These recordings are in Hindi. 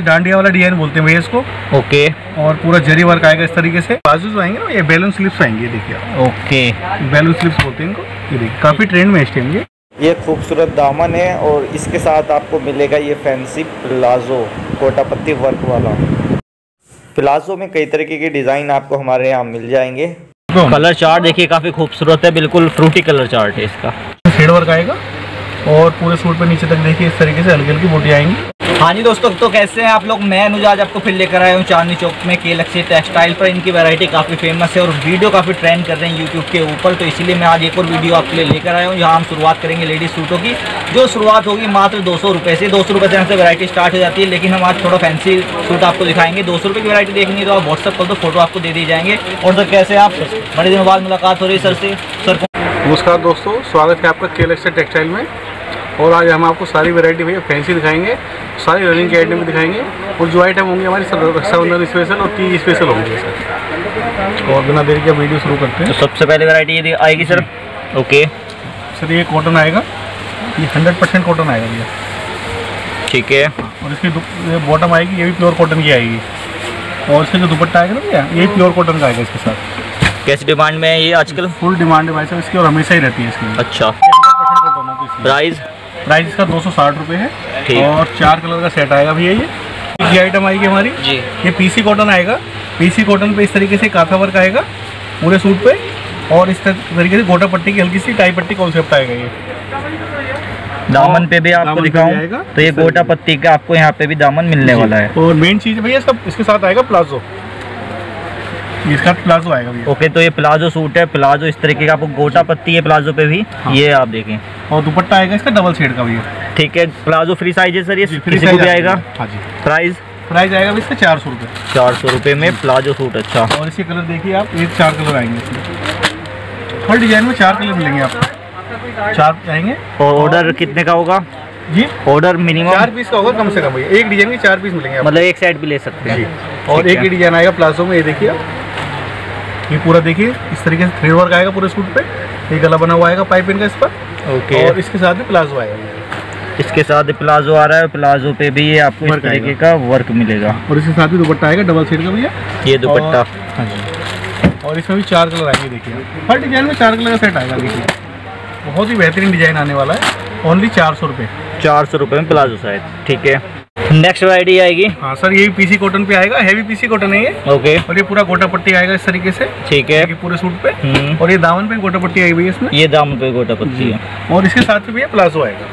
डांडिया वाला डिज़ाइन बोलते हैं भैया इसको। ओके। और पूरा जरी वर्क आएगा इस तरीके से। बाजू जो आएँगे ना ये बैलून स्लिप्स आएँगे देखिए ओके। बैलून स्लिप्स बोलते हैं इनको। ये देखिए काफ़ी ट्रेंड में है इस टाइम ये। ये खूबसूरत दामन है और इसके साथ आपको मिलेगा ये फैंसी प्लाजो कोटापत्ती वर्क वाला। प्लाजो में कई तरीके के डिज़ाइन आपको हमारे यहाँ मिल जाएँगे। कलर चार्ट देखिए काफ़ी खूबसूरत है बिल्कुल फ्रूटी कलर चार्ट है इसका। शेड वर्क आएगा और पूरे सूट पे नीचे तक देखिए इस तरीके से हल्की हल्की बूटी आएँगी। हाँ जी दोस्तों तो कैसे हैं आप लोग? मैं अनुज आज आपको फिर लेकर आया हूँ चांदनी चौक में के लक्ष्य टेक्सटाइल पर। इनकी वैरायटी काफ़ी फ़ेमस है और वीडियो काफ़ी ट्रेंड कर रहे हैं यूट्यूब के ऊपर। तो इसीलिए मैं आज एक और वीडियो आपके लिए लेकर आया हूँ। यहाँ हम शुरुआत करेंगे लेडीज़ सूटों की, जो शुरुआत होगी मात्र दो सौ से। दो सौ से यहाँ से वैरायटी स्टार्ट हो जाती है, लेकिन हम आज थोड़ा फैंसी सूट आपको दिखाएँगे। दो सौ की वैरायटी देखनी तो आप व्हाट्सअप पर तो फ़ोटो आपको दे दी जाएँगे। और सर, कैसे आप? बड़े दिनों बाद मुलाकात हो रही है सर से। सर नमस्कार दोस्तों, स्वागत है आपका केलक से टेक्सटाइल में। और आज हम आपको सारी वैरायटी भैया फैंसी दिखाएँगे सारी रनिंग के आइटम भी दिखाएँगे। और जो आइटम होंगे हमारे सब रक्षाबंधन स्पेशल और तीज स्पेशल होंगे सर। और बिना देर के वीडियो शुरू करते हैं। तो सबसे पहले वैरायटी ये आएगी सर। ओके सर ये कॉटन आएगा। ये हंड्रेड परसेंट कॉटन आएगा भैया। ठीक है। और इसकी बॉटम आएगी ये भी प्योर कॉटन की आएगी। और इसका जो दुपट्टा आएगा ना भैया ये प्योर कॉटन का आएगा इसके साथ। कैसी डिमांड में है ये आजकल? फुल डिमांड है भाई साहब इसकी और हमेशा ही रहती है इसकी। अच्छा। प्राइस प्राइस इसका दो सौ साठ रुपये है। और चार कलर का सेट आएगा भैया ये। ये आइटम आएगी हमारी। जी। ये पीसी कॉटन आएगा। पीसी कॉटन पे इस तरीके से काथा वर्क आएगा पूरे सूट पे। और इस तरीके से गोटा पट्टी की हल्की सी टाई पट्टी कॉन्सेप्ट आएगा ये। दामन पे भी आपको दिखाऊँ तो ये गोटा पत्ती का आपको यहाँ पे भी दामन मिलने वाला है। और मेन चीज़ भैया इसका इसके साथ आएगा प्लाजो। इसका प्लाजो आएगा भैया। ओके तो ये प्लाजो सूट है प्लाजो इस तरीके का आपको गोटा पत्ती है प्लाजो पे भी हाँ। ये आप देखें। और दुपट्टा आएगा इसका डबल शेड का भैया। ठीक है प्लाजो फ्री साइज़ है सर ये फ्री साइज़ भी आएगा। हाँ जी। प्राइस? प्राइस आएगा इसका चार सौ रुपये। चार सौ रुपये में प्लाजो सूट अच्छा। और इसके कलर देखिए आप ये चार कलर आएँगे। इसमें हर डिज़ाइन में चार कलर मिलेंगे आपको। चार आएँगे। और ऑर्डर कितने का होगा? जी। ऑर्डर मिनिमम चार पीस का होगा कम से कम भैया। एक डिज़ाइन के चार पीस मिलेंगे मतलब एक साइड भी ले सकते हैं। जी। और एक ही। डिज़ाइन आएगा प्लाजो में ये देखिए ये पूरा देखिए इस तरीके से थ्रेड वर्क आएगा पूरे सूट पे। ये गला बना हुआ आएगा पाइपिंग का इस पर। ओके और इसके साथ में प्लाजो आएगा। इसके साथ प्लाजो आ रहा है प्लाजो पे भी ये आपको इस तरीके का वर्क मिलेगा। और इसके साथ भी दुपट्टा आएगा डबल सीट का भैया। ये दुपट्टा। और- हाँ जी। और इसमें भी चार कलर आएँगे देखिए हर डिज़ाइन में चार कलर का सेट आएगा देखिए। बहुत ही बेहतरीन डिज़ाइन आने वाला है। ओनली चार सौ रुपये चार सौ रुपये में प्लाजो साइज़ ठीक है। नेक्स्ट वैरायटी आएगी? हाँ सर ये भी पीसी कॉटन पे आएगा हैवी पीसी कॉटन है ये। ओके और ये पूरा गोटा पट्टी आएगा इस तरीके से ठीक है। ये पूरे सूट पे। हम्म, और ये दामन पे गोटा पट्टी आएगी इसमें। ये दाम पे गोटा पत्ती है। और इसके साथ में भैया प्लाजो आएगा।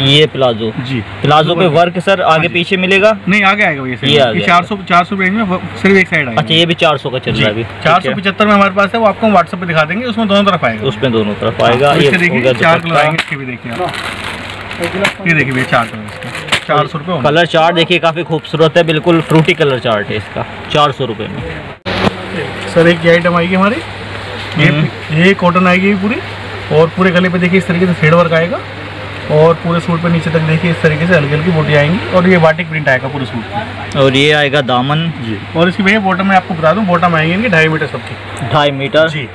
ये प्लाजो जी। प्लाजो पे वर्क सर आगे पीछे मिलेगा? नहीं आगे आएगा भैया ये ये। चार सौ चार सौ रेंज में सिर्फ़ एक साइड आएगा। अच्छा ये भी चार सौ का चल रहा है अभी। चार सौ पचहत्तर में हमारे पास है वो आपको हम व्हाट्सएप पे दिखा देंगे उसमें दोनों तरफ़ आएगा। उसमें दोनों तरफ़ आएगा। ये देखिए चार कलर आएँगे इसके भी देखिए ये देखिए भैया चार कलर। चार सौ रुपये कलर चार्ट देखिए काफ़ी खूबसूरत है बिल्कुल फ्रूटी कलर चार्ट है इसका चार सौ रुपये में। सर एक ये आइटम आएगी हमारी। ये हम्म। ये कॉटन आएगी पूरी और पूरे गले पे देखिए इस तरीके से थ्रेड वर्क आएगा और पूरे सूट पे नीचे तक देखिए इस तरीके से हल्की हल्की बूटी आएँगी और ये वाटिक प्रिंट आएगा पूरे सूट पे। और ये आएगा दामन। जी। और इसकी भैया बॉटम में आपको बता दूँ बॉटम आएँगे इनकी ढाई मीटर सबकी। ढाई मीटर? जी।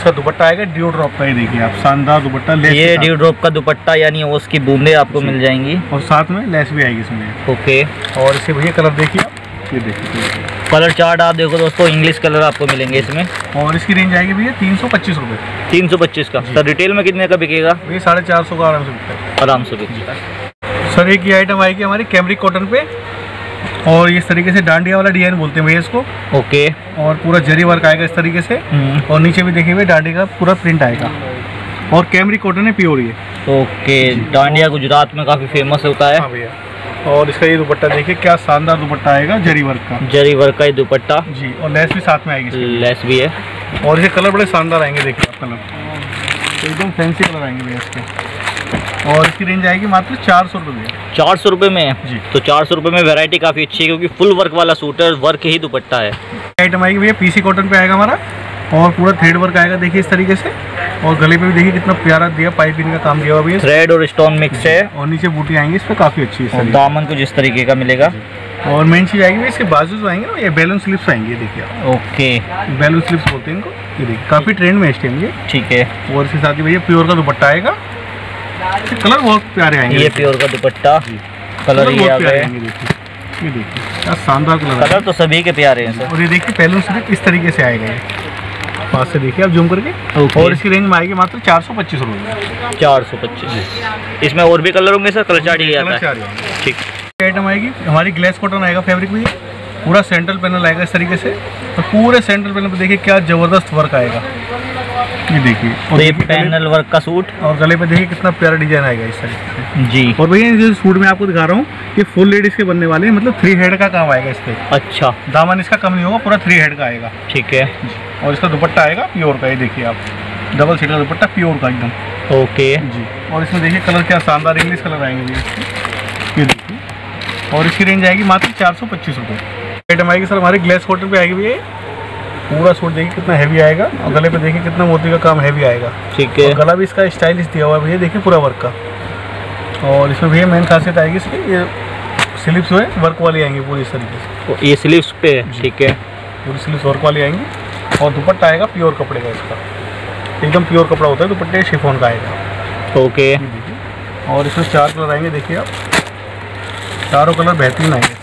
इसका दुपट्टा आएगा ड्यू ड्रॉप का ही देखिए आप शानदार दुपट्टा लेस ये ड्यू ड्रॉप का दुपट्टा यानी ओस की बूंदे आपको मिल जाएँगी। और साथ में लेस भी आएगी इसमें। ओके। और इसे भैया कलर देखिए आप ये देखिए कलर चार्ट आप देखो दोस्तों इंग्लिश कलर आपको मिलेंगे इसमें। और इसकी रेंज आएगी भैया तीन सौ पच्चीस रुपये तीन सौ पच्चीस का। सर रिटेल में कितने का बिकेगा? भैया साढ़े चार सौ का आराम से बिकता है। आराम से बिकेगा सर एक ये आइटम आएगी हमारी कैमरिक कॉटन पे। और इस तरीके से डांडिया वाला डिज़ाइन बोलते हैं भैया इसको। ओके। और पूरा जरी वर्क आएगा इस तरीके से। हम्म, और नीचे भी देखिए डांडी का पूरा प्रिंट आएगा। और कैमरी कॉटन है प्योर ये। ओके डांडिया गुजरात में काफ़ी फ़ेमस होता है। हाँ भैया। और इसका ये दुपट्टा देखिए क्या शानदार दुपट्टा आएगा जरी वर्क का। जरी वर्क का ये दुपट्टा। जी और लेस भी साथ में आएगी लेस भी है। और इसके कलर बड़े शानदार आएँगे देखिए आप कलर एकदम फैंसी कलर आएँगे भैया इसके। और इसकी रेंज आएगी मात्र चार सौ रुपये में। चार सौ रुपये में? जी। तो चार सौ रुपये में वैरायटी काफ़ी अच्छी है क्योंकि फुल वर्क वाला सूट है वर्क ही दुपट्टा है। आइटम आएगी भैया पीसी कॉटन पे आएगा हमारा और पूरा थ्रेड वर्क आएगा देखिए इस तरीके से। और गले पे भी देखिए कितना प्यारा दिया पाइपिंग का काम दिया हुआ भैया थ्रेड और स्टोन मिक्स है। और नीचे बूटी आएँगी इस पर काफ़ी अच्छी है दामन कुछ इस तरीके का मिलेगा? और मेन चीज़ आएगी भैया इसके बाजू जो आएँगे ना ये बैलून स्लिप्स आएँगे देखिए ओके बैलून स्लिप्स बोलते हैं इनको ये देखिए काफ़ी ट्रेंड में इस टाइम ये। ठीक है। और इसके साथ ही भैया प्योर का दुपट्टा आएगा। कलर बहुत प्यारे आएँगे ये प्योर का दुपट्टा कलर ये आ गए। ये देखिए क्या शानदार कलर कलर तो सभी के प्यारे हैं सर। और ये देखिए पहलू सिर्फ़ इस तरीके से आएगा पास से देखिए आप जूम करके। और इसकी रेंज में आएगी मात्र चार सौ पच्चीस रुपये चार सौ पच्चीस। इसमें और भी कलर होंगे सर? कलर चार्ट ही आता है। ठीक। आइटम आएगी। हमारी ग्लास कॉटन आएगा फैब्रिक भी पूरा सेंट्रल पैनल आएगा इस तरीके से। और पूरे सेंट्रल पैनल पे देखिए क्या ज़बरदस्त वर्क आएगा। ये देखिए तो और ये पैनल वर्क का सूट। और गले पे देखिए कितना प्यारा डिज़ाइन आएगा इस तरीके से जी। और भैया ये सूट में आपको दिखा रहा हूँ ये फुल लेडीज़ के बनने वाले हैं मतलब थ्री हेड का काम आएगा इस पे। अच्छा। दामन इसका कम नहीं होगा पूरा थ्री हेड का आएगा। ठीक है। और इसका दुपट्टा आएगा प्योर का ये देखिए आप। डबल सीट का दुपट्टा प्योर का एकदम। ओके। जी। और इसमें देखिए कलर क्या शानदार इंग्लिश कलर आएँगे। ये देखिए। और इसकी रेंज आएगी मात्र चार सौ पच्चीस रुपये आइटम आएगी सर हमारे ग्लेस होटल पे आएगी भैया। पूरा सूट देखिए कितना हैवी आएगा और गले पे देखिए कितना मोती का काम हैवी आएगा। ठीक है। गला भी इसका स्टाइलिश दिया हुआ है। भैया देखिए पूरा वर्क का। और इसमें भैया मेन खासियत आएगी इसकी ये स्लिप्स जो है वर्क वाली आएँगी पूरी इस तरीके से। तो ये स्लीव्स पे ठीक है। पूरी स्लिप्स वर्क वाली आएँगी। और दुपट्टा आएगा प्योर कपड़े का इसका। एकदम प्योर कपड़ा होता है दुपट्टे शिफोन का आएगा। ओके और इसमें चार कलर आएँगे देखिए आप। चारों कलर बेहतरीन आएँगे।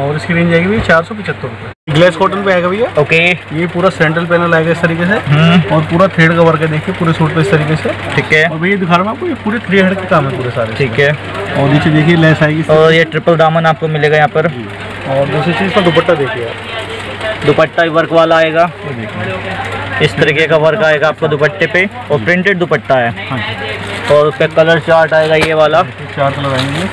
और इसकी रेंज आएगी भैया चार सौ पचहत्तर रुपये। ग्लेस कॉटन पे आएगा भैया। ओके ये पूरा सेंट्रल पैनल आएगा इस तरीके से। हम्म। और पूरा थ्रेड का वर्क है देखिए पूरे सूट पे इस तरीके से। ठीक है। और भैया दिखा रहा हूँ आपको ये पूरे थ्री हेड के काम है पूरे सारे। ठीक है। और नीचे देखिए लेस आएगी और ये ट्रिपल दामन आपको मिलेगा यहाँ पर। और दूसरी चीज़ का दुपट्टा देखिए दुपट्टा वर्क वाला आएगा। इस तरीके का वर्क आएगा आपको दुपट्टे पे। और प्रिंटेड दुपट्टा है। हाँ और उसका कलर चार्ट आएगा ये वाला। देखिए, चार कलर आएँगे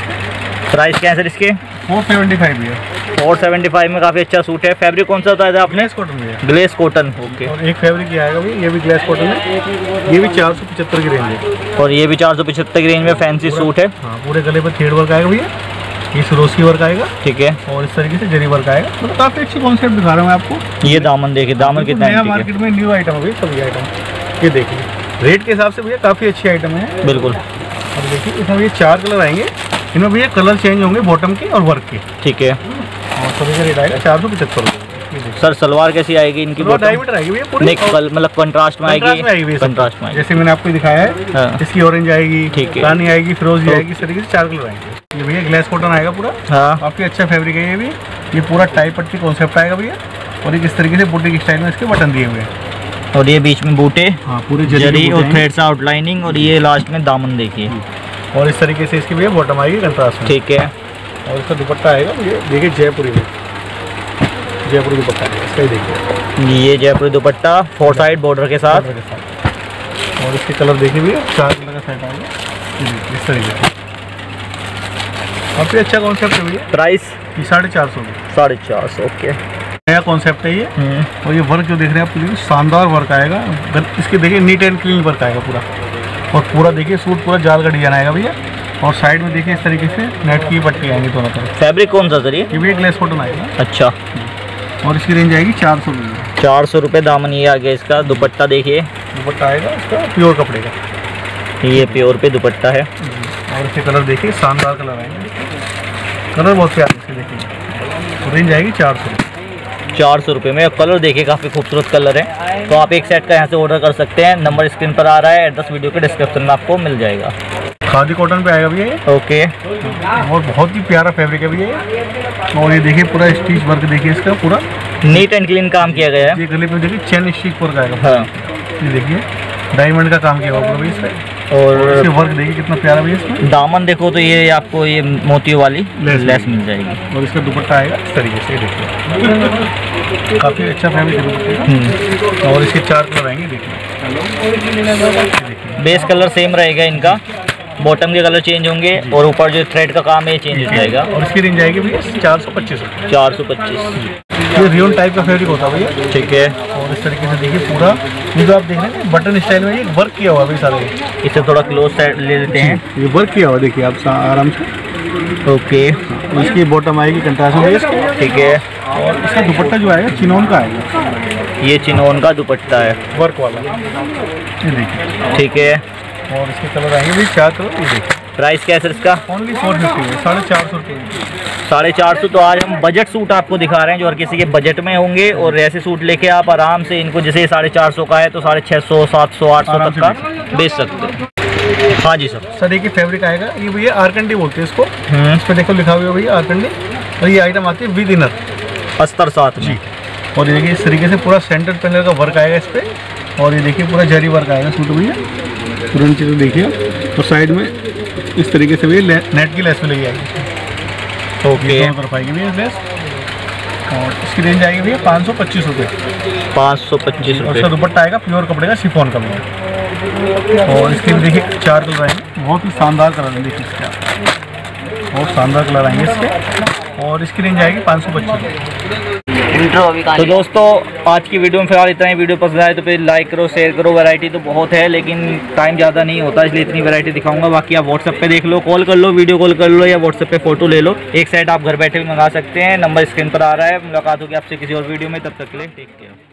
प्राइस क्या है सर इसके? फोर सेवेंटी फाइव है फोर सेवेंटी फाइव में काफ़ी अच्छा सूट है। फैब्रिक कौन सा बताया था आपने? ग्लेस कॉटन में ग्लेस कॉटन ओके। और एक फैब्रिक ये आएगा भैया ये भी ग्लास कॉटन है। ये भी चार सौ पचहत्तर की रेंज है। और ये भी चार सौ पचहत्तर की रेंज में फैंसी सूट है। हाँ पूरे गले पर थ्रेड वर्क आएगा भैया। ये सरोसी वर्क आएगा। ठीक है। और इस तरीके से जरी वर्क आएगा। मतलब काफ़ी अच्छी कॉन्सेप्ट दिखा रहा हूँ आपको। ये दामन देखिए दामन कितना है। मार्केट में न्यू आइटम है भैया सभी आइटम ये देखिए रेट के हिसाब से भैया काफ़ी अच्छी आइटम है। है बिल्कुल। और देखिए इसमें भैया चार कलर आएँगे। इनमें भैया कलर चेंज होंगे बॉटम के और वर्क के। ठीक है। और सभी का रेट आएगा चार सौ पचहत्तर रुपये सर सलवार कैसी आएगी इनकी डायमीटर आएगी भैया पूरी। मतलब कंट्रास्ट में आएगी। कंट्रास्ट में जैसे मैंने आपको दिखाया है हाँ। इसकी ऑरेंज आएगी ठीक है। रानी आएगी फिरोजी तो- आएगी इस तरीके से चार कलर आएँगे। ये भैया ग्लास कॉटन आएगा पूरा। हाँ। काफ़ी अच्छा फैब्रिक है ये भी। ये पूरा टाई पट्टी कॉन्सेप्ट आएगा भैया। और एक इस तरीके से बुटीक स्टाइल में इसके बटन दिए हुए हैं। और ये बीच में बूटे हाँ पूरे जरी और थ्रेड्स आउटलाइनिंग और ये लास्ट में दामन देखिए। और इस तरीके से इसकी भैया बॉटम आएगी कंट्रास्ट में। ठीक है। और इसका दुपट्टा आएगा ये देखिए जयपुरी में। जयपुरी दुपट्टा इसका ही देखिए। ये Jaipuri dupatta four side border के साथ। और इसके कलर देखिए भैया चार कलर का सेट आएगा। इस तरीके से। काफ़ी अच्छा कॉन्सेप्ट है भैया। प्राइस ये साढ़े चार सौ। साढ़े चार सौ ओके नया कॉन्सेप्ट है ये। हम्म, और ये वर्क जो देख रहे हैं आप शानदार वर्क आएगा। इसके देखिए नीट एंड क्लीन वर्क आएगा पूरा। और पूरा देखिए सूट पूरा जाल का डिज़ाइन आएगा भैया। और साइड में देखिए इस तरीके से नेट की पट्टी आएँगी दोनों तरफ़। फैब्रिक कौन सा सर ये? भी एक लेस कॉटन आएगा। अच्छा। और इसकी रेंज आएगी चार सौ रुपये। चार सौ रुपये दामन ये आ गया इसका दुपट्टा देखिए। दुपट्टा आएगा इसका प्योर कपड़े का। ये प्योर पे दुपट्टा है। और इसके कलर देखिए शानदार कलर आएँगे। कलर बहुत प्यार देखिए। रेंज आएगी चार सौ। चार सौ रुपये में। कलर देखिए काफ़ी खूबसूरत कलर है। तो आप एक सेट का यहाँ से ऑर्डर कर सकते हैं। नंबर स्क्रीन पर आ रहा है। एड्रेस वीडियो के डिस्क्रिप्शन में आपको मिल जाएगा। खादी कॉटन पे आएगा भैया ओके और बहुत ही प्यारा फैब्रिक है भैया और ये देखिए पूरा स्टिच वर्क देखिए इसका पूरा। नीट एंड क्लीन काम किया गया है। ये गले पे देखिए चेन स्टिच वर्क आएगा। हाँ। ये देखिए डायमंड का काम किया हुआ पूरा भैया इसका। और और वर्क देखिए कितना प्यारा भैया इसमें दामन देखो तो ये आपको ये मोतियों वाली लेस लेस मिल जाएगी। और इसका दुपट्टा आएगा। इस तरीके से देखिए। काफ़ी अच्छा फैब्रिक है दुपट्टे हम्म, और इसके चार कलर आएँगे देखिए। बेस कलर सेम रहेगा इनका। बॉटम के कलर चेंज होंगे और ऊपर जो थ्रेड का काम है ये चेंज हो जाएगा। और इसकी रेंज आएगी भैया चार सौ पच्चीस। चार सौ पच्चीस। ये रियोन टाइप का फैब्रिक होता है भैया। ठीक है। और इस तरीके से देखिए पूरा। ये जो आप देख रहे हैं बटन स्टाइल में ये वर्क किया हुआ है भाई सारे। इसे थोड़ा क्लोज साइड ले लेते हैं। ये वर्क किया हुआ देखिए आप आराम से। ओके। इसकी बॉटम आएगी कंट्रास्ट ठीक है। और इसका दुपट्टा जो आएगा चिनोन का आएगा। ये चिनोन का दुपट्टा है। वर्क वाला। देखिए। ठीक है। और इसके कलर आएँगे भाई चार कलर ये देखिए। प्राइस क्या है सर इसका? ओनली फोर फिफ्टी है साढ़े चार सौ रुपये साढ़े चार सौ तो आज हम बजट सूट आपको दिखा रहे हैं जो हर किसी के बजट में होंगे और ऐसे सूट लेके आप आराम से इनको जैसे साढ़े चार सौ का है तो साढ़े छः सौ सात सौ आठ सौ तक का बेच सकते हैं। हाँ जी सर सर देखिए फैब्रिक आएगा। ये भैया आरकंडी बोलते हैं इसको। हम्म। इस पर देखो लिखा हुआ है भैया आरकंडी और ये आइटम आती है विद इनर अस्तर साथ जी। और ये देखिए इस तरीके से पूरा सेंटर पैनल का वर्क आएगा इस पर और ये देखिए पूरा जरी वर्क आएगा सूट भैया। पूरा नीचे देखिए और साइड में इस तरीके से भैया नेट की लेस में लगी आएगी ओके दोनों तरफ़ आएगी भैया लेस और इसकी रेंज आएगी भैया पाँच सौ पच्चीस रुपये पाँच सौ पच्चीस और रुपये दुपट्टा आएगा प्योर कपड़े का शिफॉन का भैया। और इसके भी देखिए चार कलर आएँगे। बहुत ही शानदार कलर है देखिए इसके। बहुत शानदार कलर आएँगे इसके। और इसकी रेंज आएगी पाँच सौ पच्चीस। तो दोस्तों आज की वीडियो में फ़िलहाल इतना ही। वीडियो पसंद आए तो फिर लाइक करो शेयर करो। वैरायटी तो बहुत है लेकिन टाइम ज़्यादा नहीं होता इसलिए इतनी वैरायटी दिखाऊँगा। बाकी आप व्हाट्सएप पे देख लो कॉल कर लो वीडियो कॉल कर लो या व्हाट्सएप पे फ़ोटो ले लो। एक साइड आप घर बैठे भी मंगा सकते हैं नंबर स्क्रीन पर आ रहा है। मुलाकात होगी आपसे किसी और वीडियो में तब तक के लिए टेक केयर